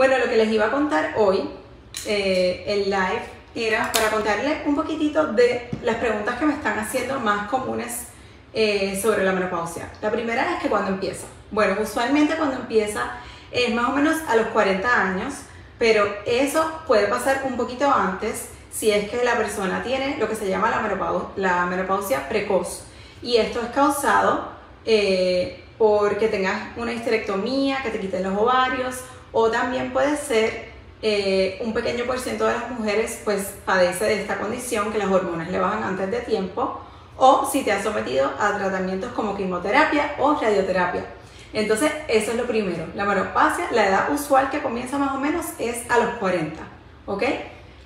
Bueno, lo que les iba a contar hoy, eh, el live, era para contarles un poquitito de las preguntas que me están haciendo más comunes eh, sobre la menopausia. La primera es que cuando empieza. Bueno, usualmente cuando empieza es más o menos a los 40 años, pero eso puede pasar un poquito antes si es que la persona tiene lo que se llama la menopausia, precoz. Y esto es causado eh, porque tengas una histerectomía, que te quiten los ovarios, o también puede ser eh, un pequeño por ciento de las mujeres pues padece de esta condición, que las hormonas le bajan antes de tiempo, o si te has sometido a tratamientos como quimioterapia o radioterapia. Entonces, eso es lo primero. La menopausia, la edad usual que comienza más o menos es a los 40, ¿ok?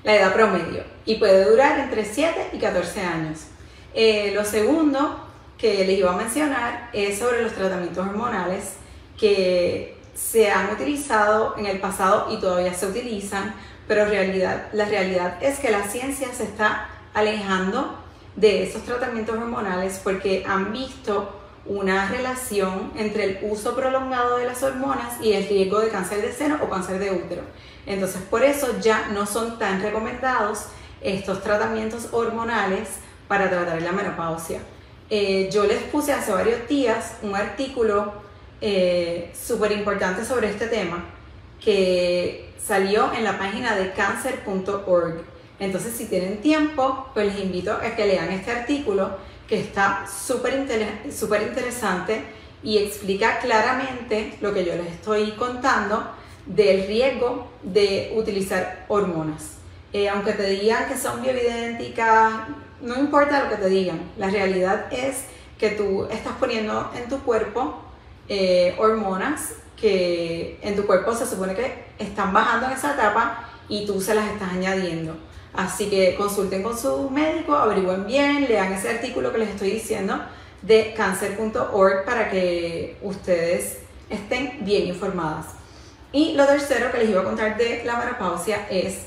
La edad promedio. Y puede durar entre 7 y 14 años. Eh, lo segundo que les iba a mencionar es sobre los tratamientos hormonales que se han utilizado en el pasado y todavía se utilizan, pero realidad, la realidad es que la ciencia se está alejando de esos tratamientos hormonales porque han visto una relación entre el uso prolongado de las hormonas y el riesgo de cáncer de seno o cáncer de útero. Entonces, por eso ya no son tan recomendados estos tratamientos hormonales para tratar la menopausia. Eh, yo les puse hace varios días un artículo eh, súper importante sobre este tema que salió en la página de cancer.org. Entonces, si tienen tiempo, pues les invito a que lean este artículo que está súper interesante y explica claramente lo que yo les estoy contando del riesgo de utilizar hormonas. Eh, aunque te digan que son bioidénticas, no importa lo que te digan, la realidad es que tú estás poniendo en tu cuerpo eh, hormonas que en tu cuerpo se supone que están bajando en esa etapa y tú se las estás añadiendo. Así que consulten con su médico, averigüen bien, lean ese artículo que les estoy diciendo de cancer.org para que ustedes estén bien informadas. Y lo tercero que les iba a contar de la menopausia es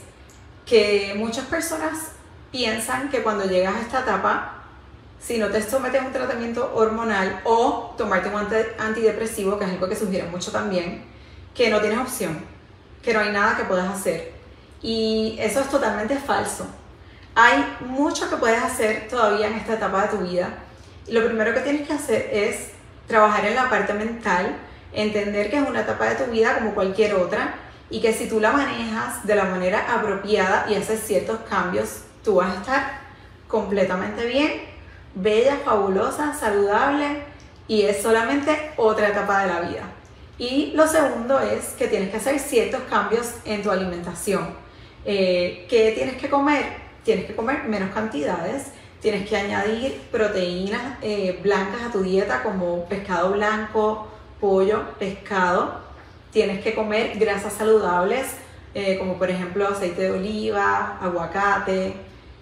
que muchas personas piensan que cuando llegas a esta etapa, si no te sometes a un tratamiento hormonal o tomarte un antidepresivo, que es algo que sugieren mucho también, que no tienes opción, que no hay nada que puedas hacer y eso es totalmente falso. Hay mucho que puedes hacer todavía en esta etapa de tu vida. lo primero que tienes que hacer es trabajar en la parte mental, entender que es una etapa de tu vida como cualquier otra y que si tú la manejas de la manera apropiada y haces ciertos cambios, tú vas a estar completamente bien, bella, fabulosa, saludable y es solamente otra etapa de la vida. Y lo segundo es que tienes que hacer ciertos cambios en tu alimentación eh, ¿Qué tienes que comer? Tienes que comer menos cantidades, tienes que añadir proteínas eh, blancas a tu dieta como pescado blanco, pollo, pescado. Tienes que comer grasas saludables eh, como por ejemplo aceite de oliva, aguacate.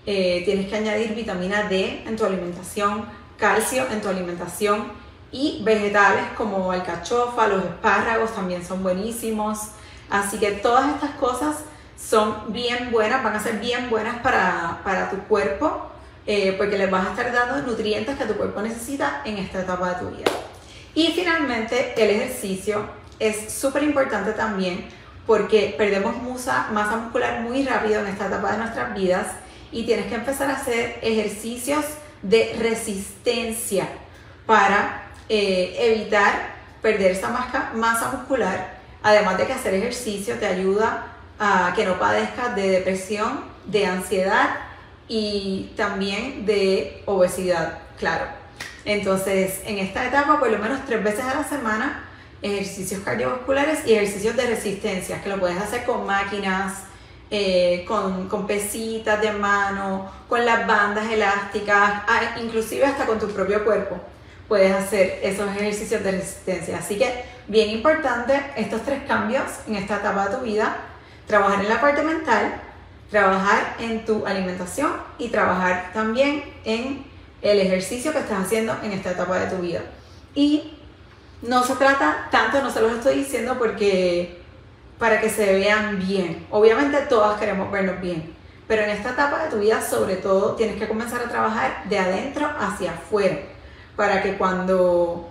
Tienes que añadir vitamina D en tu alimentación, calcio en tu alimentación y vegetales como alcachofa, los espárragos también son buenísimos. Así que todas estas cosas son bien buenas, van a ser bien buenas para, tu cuerpo, eh, porque les vas a estar dando nutrientes que tu cuerpo necesita en esta etapa de tu vida. Y finalmente, el ejercicio es súper importante también porque perdemos musa, masa muscular muy rápido en esta etapa de nuestras vidas y tienes que empezar a hacer ejercicios de resistencia para eh, evitar perder esa masa muscular. Además de que hacer ejercicio te ayuda a que no padezcas de depresión, de ansiedad y también de obesidad, claro. Entonces, en esta etapa, por lo menos tres veces a la semana, ejercicios cardiovasculares y ejercicios de resistencia, que lo puedes hacer con máquinas, eh, con, con, pesitas de mano, con las bandas elásticas, inclusive hasta con tu propio cuerpo. Puedes hacer esos ejercicios de resistencia. Así que, bien importante, estos tres cambios en esta etapa de tu vida Trabajar en la parte mental, trabajar en tu alimentación y trabajar también en el ejercicio que estás haciendo en esta etapa de tu vida. Y no se trata tanto, no se los estoy diciendo porque para que se vean bien. Obviamente todas queremos vernos bien, pero en esta etapa de tu vida sobre todo tienes que comenzar a trabajar de adentro hacia afuera para que cuando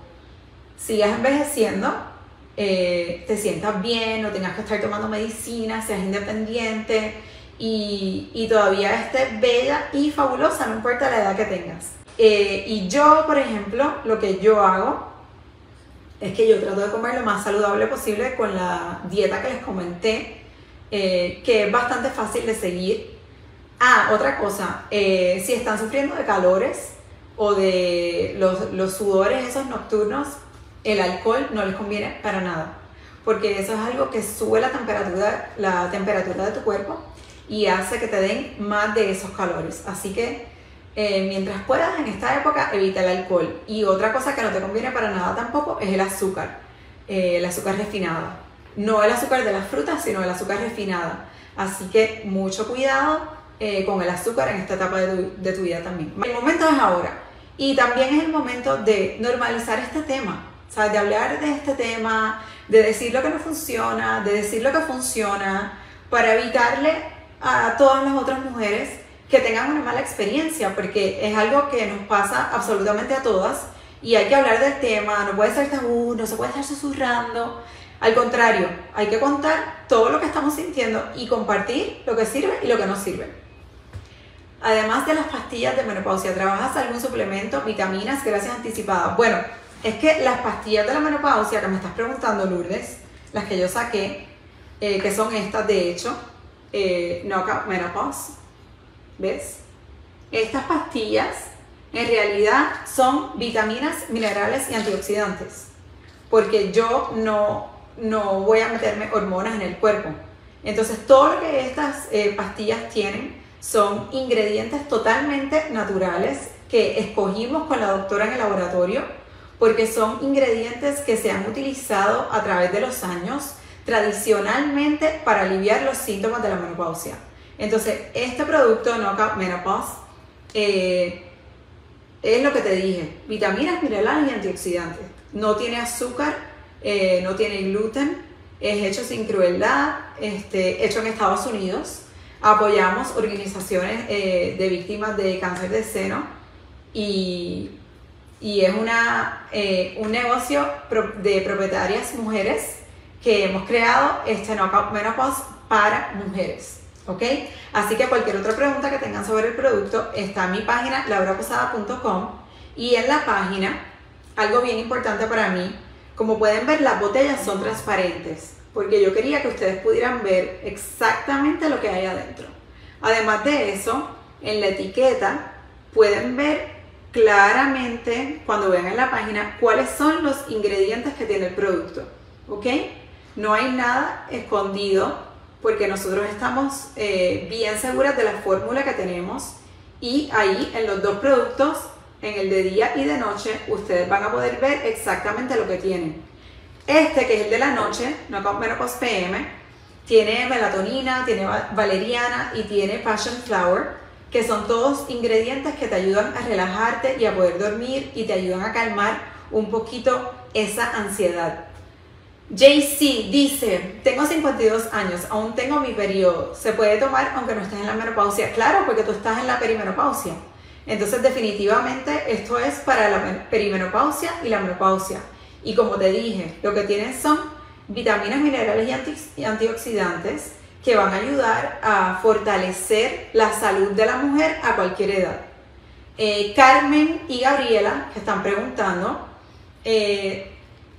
sigas envejeciendo eh, te sientas bien, no tengas que estar tomando medicina, seas independiente y, y todavía estés bella y fabulosa, no importa la edad que tengas. Eh, y yo, por ejemplo, lo que yo hago es que yo trato de comer lo más saludable posible con la dieta que les comenté, eh, que es bastante fácil de seguir. Ah, otra cosa, eh, si están sufriendo de calores o de los, los sudores esos nocturnos, el alcohol no les conviene para nada, porque eso es algo que sube la temperatura, la temperatura de tu cuerpo y hace que te den más de esos calores. Así que eh, mientras puedas en esta época evita el alcohol. Y otra cosa que no te conviene para nada tampoco es el azúcar, eh, el azúcar refinada. No el azúcar de las frutas, sino el azúcar refinada. Así que mucho cuidado eh, con el azúcar en esta etapa de tu, de tu vida también. El momento es ahora. Y también es el momento de normalizar este tema, ¿sabes? De hablar de este tema, de decir lo que no funciona, de decir lo que funciona, para evitarle a todas las otras mujeres que tengan una mala experiencia, porque es algo que nos pasa absolutamente a todas y hay que hablar del tema, no puede ser tabú, no se puede estar susurrando. Al contrario, hay que contar todo lo que estamos sintiendo y compartir lo que sirve y lo que no sirve. Además de las pastillas de menopausia, ¿trabajas algún suplemento, vitaminas, gracias anticipadas? Bueno, es que las pastillas de la menopausia que me estás preguntando, Lourdes, las que yo saqué, eh, que son estas de hecho, eh, Knockout Menopause, ¿ves? Estas pastillas en realidad son vitaminas, minerales y antioxidantes, porque yo no, no voy a meterme hormonas en el cuerpo. Entonces todo lo que estas eh, pastillas tienen son ingredientes totalmente naturales que escogimos con la doctora en el laboratorio porque son ingredientes que se han utilizado a través de los años tradicionalmente para aliviar los síntomas de la menopausia. Entonces, este producto Knockout Menopause eh, es lo que te dije, vitaminas, minerales y antioxidantes. No tiene azúcar, eh, no tiene gluten, es hecho sin crueldad, este, hecho en Estados Unidos. Apoyamos organizaciones eh, de víctimas de cáncer de seno y, y es una, un negocio de propietarias mujeres que hemos creado este Knockout Menopause para mujeres. ¿Ok? Así que cualquier otra pregunta que tengan sobre el producto está en mi página lauraposada.com y en la página, algo bien importante para mí, como pueden ver las botellas son transparentes porque yo quería que ustedes pudieran ver exactamente lo que hay adentro. Además de eso, en la etiqueta pueden ver claramente cuando vean en la página cuáles son los ingredientes que tiene el producto. ¿Ok? No hay nada escondido porque nosotros estamos eh, bien seguras de la fórmula que tenemos y ahí en los dos productos, en el de día y de noche, ustedes van a poder ver exactamente lo que tienen. Este, que es el de la noche, no Menopause PM, tiene melatonina, tiene valeriana y tiene passion flower, que son todos ingredientes que te ayudan a relajarte y a poder dormir y te ayudan a calmar un poquito esa ansiedad. JC dice, tengo 52 años, aún tengo mi periodo, ¿se puede tomar aunque no estés en la menopausia? Claro, porque tú estás en la perimenopausia. Entonces definitivamente esto es para la perimenopausia y la menopausia. Y como te dije, lo que tienen son vitaminas, minerales y, antioxidantes que van a ayudar a fortalecer la salud de la mujer a cualquier edad. Eh, Carmen y Gabriela, que están preguntando, eh,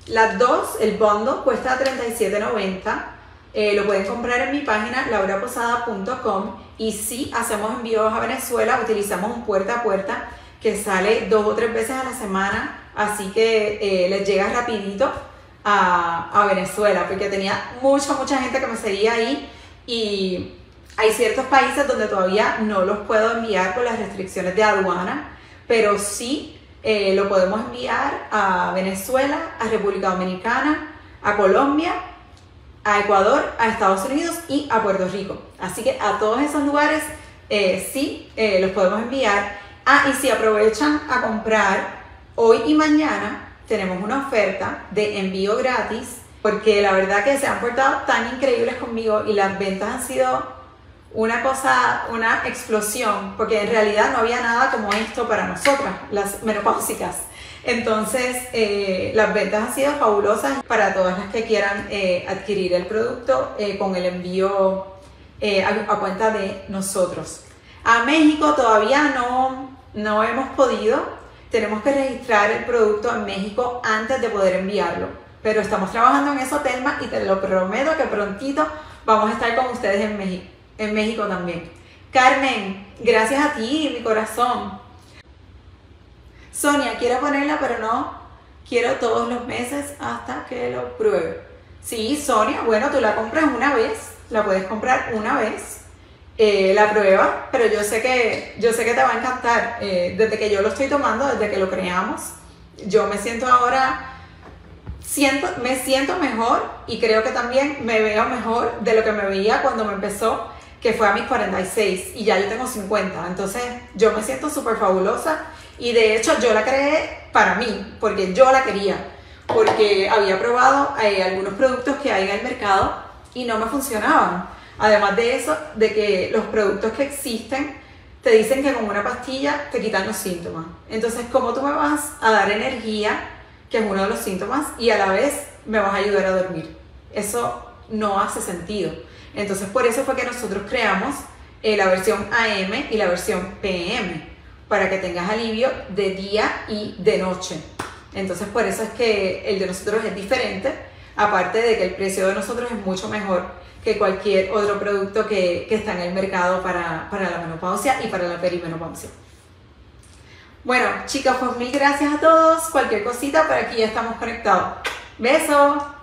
las dos, el bondo cuesta $37.90. Eh, lo pueden comprar en mi página lauraposada.com y si hacemos envíos a Venezuela, utilizamos un puerta a puerta que sale dos o tres veces a la semana, así que eh, les llega rapidito a, a, Venezuela, porque tenía mucha, mucha gente que me seguía ahí y hay ciertos países donde todavía no los puedo enviar por las restricciones de aduana, pero sí eh, lo podemos enviar a Venezuela, a República Dominicana, a Colombia, a Ecuador, a Estados Unidos y a Puerto Rico. Así que a todos esos lugares eh, sí eh, los podemos enviar. Ah, y si aprovechan a comprar hoy y mañana, tenemos una oferta de envío gratis, porque la verdad que se han portado tan increíbles conmigo y las ventas han sido una cosa, una explosión, porque en realidad no había nada como esto para nosotras, las menopáusicas. Entonces, eh, las ventas han sido fabulosas para todas las que quieran eh, adquirir el producto eh, con el envío a, cuenta de nosotros. A México todavía no, no hemos podido. Tenemos que registrar el producto en México antes de poder enviarlo. Pero estamos trabajando en eso, Telma, y te lo prometo que prontito vamos a estar con ustedes en México, en México también. Carmen, gracias a ti, mi corazón. Sonia, quiero ponerla, pero no quiero todos los meses hasta que lo pruebe. Sí, Sonia, bueno, tú la compras una vez, la puedes comprar una vez, eh, la prueba, pero yo sé que, yo sé que te va a encantar. Eh, desde que yo lo estoy tomando, desde que lo creamos, yo me siento ahora, siento, me siento mejor y creo que también me veo mejor de lo que me veía cuando me empezó, que fue a mis 46 y ya yo tengo 50. Entonces yo me siento súper fabulosa y de hecho yo la creé para mí, porque yo la quería, porque había probado eh, algunos productos que hay en el mercado y no me funcionaban. Además de eso, de que los productos que existen te dicen que con una pastilla te quitan los síntomas. Entonces, ¿cómo tú me vas a dar energía, que es uno de los síntomas, y a la vez me vas a ayudar a dormir? Eso no hace sentido. Entonces, por eso fue que nosotros creamos eh, la versión AM y la versión PM para que tengas alivio de día y de noche. Entonces por eso es que el de nosotros es diferente, aparte de que el precio de nosotros es mucho mejor que cualquier otro producto que, está en el mercado para, para, la menopausia y para la perimenopausia. Bueno, chicas, pues mil gracias a todos. Cualquier cosita, por aquí ya estamos conectados. Besos.